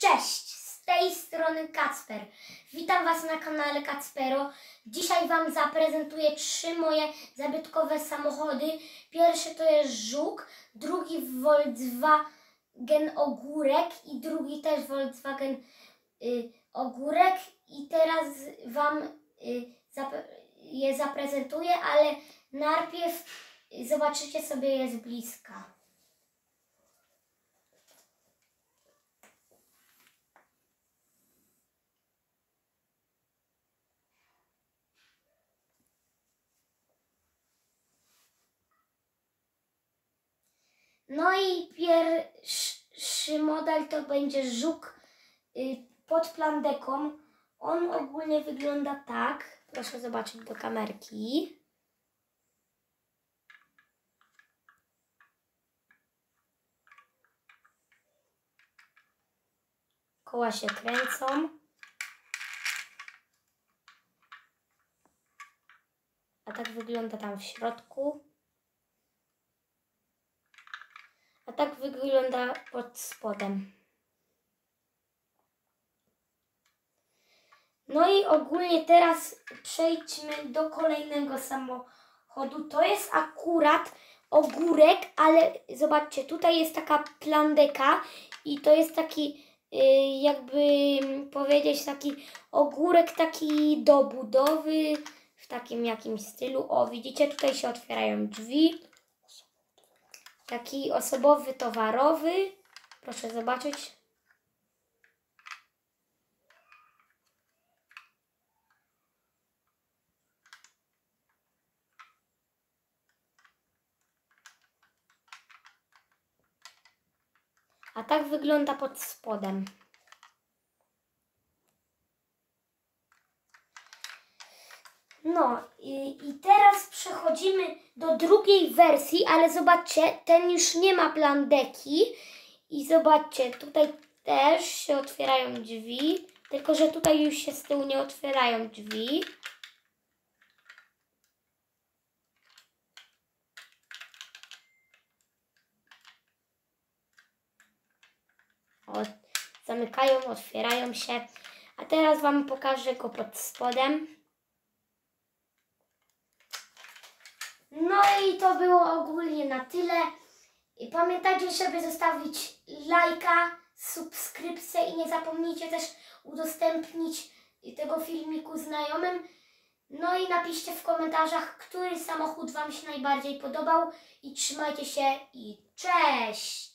Cześć, z tej strony Kacper. Witam Was na kanale Kacpero. Dzisiaj Wam zaprezentuję trzy moje zabytkowe samochody. Pierwszy to jest Żuk, drugi Volkswagen Ogórek i drugi też Volkswagen y, Ogórek. I teraz Wam y, zap- je zaprezentuję, ale najpierw zobaczycie sobie je z bliska. No i pierwszy model to będzie żuk y, pod plandeką. On ogólnie wygląda tak. Proszę zobaczyć do kamerki. Koła się kręcą. A tak wygląda tam w środku. A tak wygląda pod spodem. No i ogólnie teraz przejdźmy do kolejnego samochodu. To jest akurat ogórek, ale zobaczcie, tutaj jest taka plandeka i to jest taki y, jakby powiedzieć taki ogórek taki do budowy w takim jakimś stylu. O, widzicie, tutaj się otwierają drzwi. Taki osobowy, towarowy. Proszę zobaczyć. A tak wygląda pod spodem. No i, i teraz przechodzimy do drugiej wersji, ale zobaczcie, ten już nie ma plandeki. I zobaczcie, tutaj też się otwierają drzwi, tylko że tutaj już się z tyłu nie otwierają drzwi. O, zamykają, otwierają się. A teraz Wam pokażę go pod spodem. No i to było ogólnie na tyle. Pamiętajcie, żeby zostawić lajka, subskrypcję i nie zapomnijcie też udostępnić tego filmiku znajomym. No i napiszcie w komentarzach, który samochód Wam się najbardziej podobał i trzymajcie się i cześć!